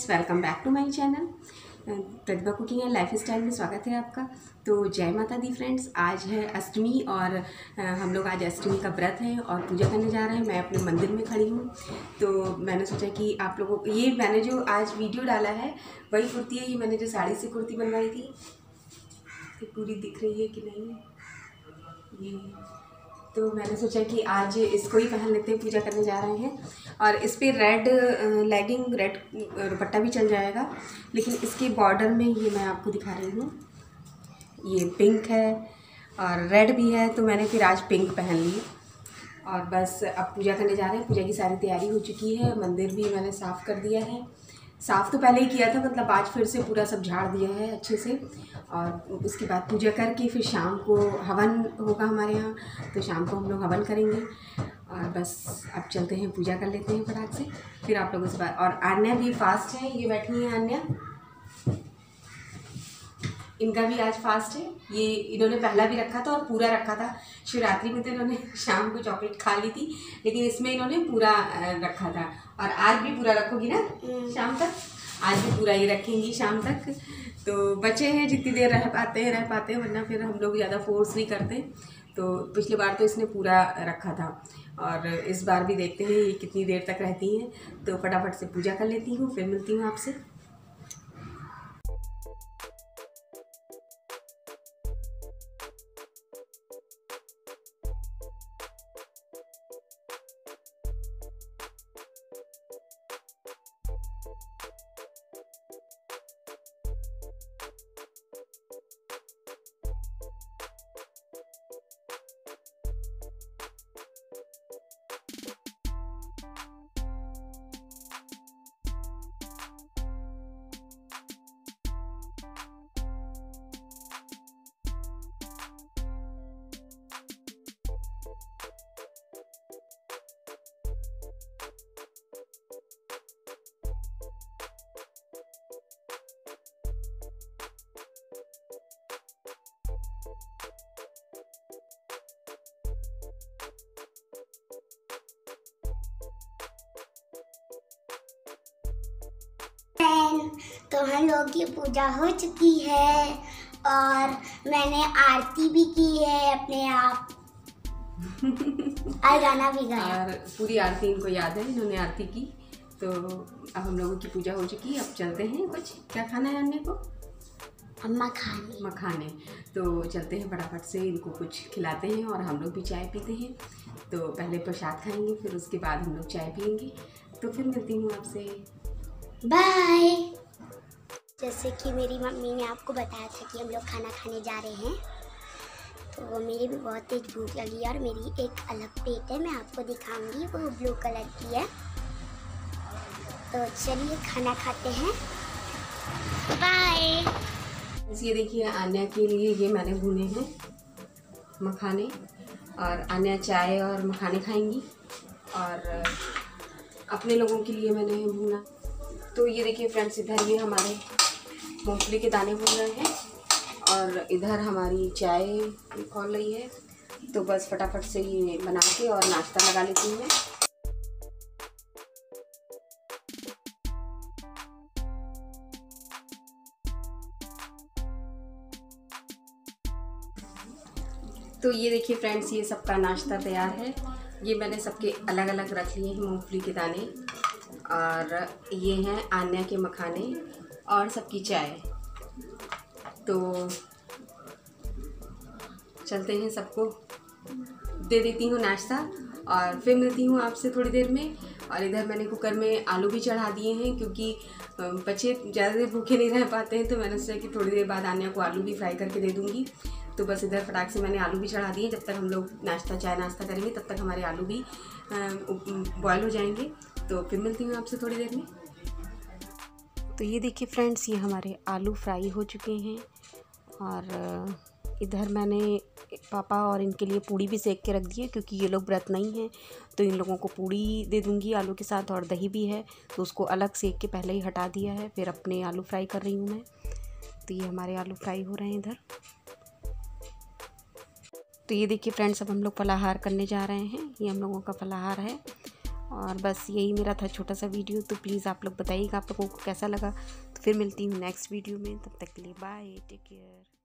Friends welcome back to my channel Pratibha cooking and lifestyle में स्वागत है आपका। तो जय माता दी फ्रेंड्स आज है अष्टमी और हम लोग आज अष्टमी का व्रत है और पूजा करने जा रहे हैं। मैं अपने मंदिर में खड़ी हूँ। तो मैंने सोचा कि आप लोगों को, ये मैंने जो आज वीडियो डाला है, वही कुर्ती है, ये मैंने जो साड़ी से कुर्ती बनवाई थी। ये पूरी दिख रही है कि नहीं? ये तो मैंने सोचा कि आज इसको ही पहन लेते हैं, पूजा करने जा रहे हैं। और इस पर रेड लेगिंग रेड दुपट्टा भी चल जाएगा। लेकिन इसके बॉर्डर में ये मैं आपको दिखा रही हूँ। ये पिंक है और रेड भी है तो मैंने फिर आज पिंक पहन ली। और बस अब पूजा करने जा रहे हैं। पूजा की सारी तैयारी हो चुकी है। मंदिर भी मैंने साफ़ कर दिया है। साफ़ तो पहले ही किया था मतलब आज फिर से पूरा सब झाड़ दिया है अच्छे से। और उसके बाद पूजा करके फिर शाम को हवन होगा हमारे यहाँ तो शाम को हम लोग हवन करेंगे। और बस अब चलते हैं पूजा कर लेते हैं फटाक से। फिर आप लोग से बात और आन्या भी फास्ट है, ये बैठी है आन्या? इनका भी आज फास्ट है। ये इन्होंने पहला भी रखा था और पूरा रखा था। शिवरात्रि में तो इन्होंने शाम को चॉकलेट खा ली थी लेकिन इसमें इन्होंने पूरा रखा था। और आज भी पूरा रखोगी ना? शाम तक? आज भी पूरा ही रखेंगी शाम तक। तो बच्चे हैं जितनी देर रह पाते हैं रह पाते हैं वरना फिर हम लोग ज़्यादा फोर्स नहीं करते। तो पिछली बार तो इसने पूरा रखा था। और इस बार भी देखते हैं ये कितनी देर तक रहती हैं। तो फटाफट से पूजा कर लेती हूँ फिर मिलती हूँ आपसे। तो हम लोग की पूजा हो चुकी है और मैंने आरती भी की है अपने आप। और गाना भी गाया। और पूरी आरती इनको याद है इन्होंने आरती की। तो अब हम लोगों की पूजा हो चुकी है अब चलते हैं कुछ। क्या खाना है अन्य को? अम्मा खानी मखाने। तो चलते हैं फटाफट से इनको कुछ खिलाते हैं और हम लोग भी चाय पीते हैं। तो पहले प्रसाद खाएँगे फिर उसके बाद हम लोग चाय पियेंगे। तो फिर मिलती हूँ आपसे। बाय जैसे कि मेरी मम्मी ने आपको बताया था कि हम लोग खाना खाने जा रहे हैं तो वो मेरी भी बहुत तेज भूख लगी और मेरी एक अलग प्लेट है, मैं आपको दिखाऊँगी, वो ब्लू कलर की है। तो चलिए खाना खाते हैं। बाय ये देखिए आन्या के लिए ये मैंने भुने हैं मखाने, और आन्या चाय और मखाने खाएँगी, और अपने लोगों के लिए मैंने भुना। तो ये देखिए फ्रेंड्स, इधर ये हमारे मूंगफली के दाने भून रहे हैं और इधर हमारी चाय खोल रही है। तो बस फटाफट से ये बना के और नाश्ता लगा लेती हूँ तो ये देखिए फ्रेंड्स, ये सबका नाश्ता तैयार है। ये मैंने सबके अलग अलग रख लिए हैं मूंगफली के दाने। और ये हैं आन्या के मखाने। और सबकी चाय। तो चलते हैं सबको। दे देती हूँ नाश्ता और फिर मिलती हूँ आपसे थोड़ी देर में। और इधर मैंने कुकर में आलू भी चढ़ा दिए हैं क्योंकि बच्चे ज़्यादा देर भूखे नहीं रह पाते हैं तो मैंने सोचा कि थोड़ी देर बाद आन्या को आलू भी फ्राई करके दे दूँगी। तो बस इधर फटाक से मैंने आलू भी चढ़ा दिए। जब तक हम लोग नाश्ता, चाय नाश्ता करेंगे, तब तक हमारे आलू भी बॉयल हो जाएँगे। तो फिर मिलती हूँ आपसे थोड़ी देर में। तो ये देखिए फ्रेंड्स, ये हमारे आलू फ्राई हो चुके हैं। और इधर मैंने पापा और इनके लिए पूड़ी भी सेक के रख दी है, क्योंकि ये लोग व्रत नहीं हैं। तो इन लोगों को पूड़ी दे दूँगी आलू के साथ, और दही भी है। तो उसको अलग सेक के पहले ही हटा दिया है, फिर अपने आलू फ्राई कर रही हूँ मैं। तो ये हमारे आलू फ्राई हो रहे हैं इधर। तो ये देखिए फ्रेंड्स, अब हम लोग फलाहार करने जा रहे हैं। ये हम लोगों का फलाहार है। और बस यही मेरा था छोटा सा वीडियो। तो प्लीज़ आप लोग बताइएगा आप लोगों को कैसा लगा। तो फिर मिलती हूँ नेक्स्ट वीडियो में। तब तक के लिए बाय टेक केयर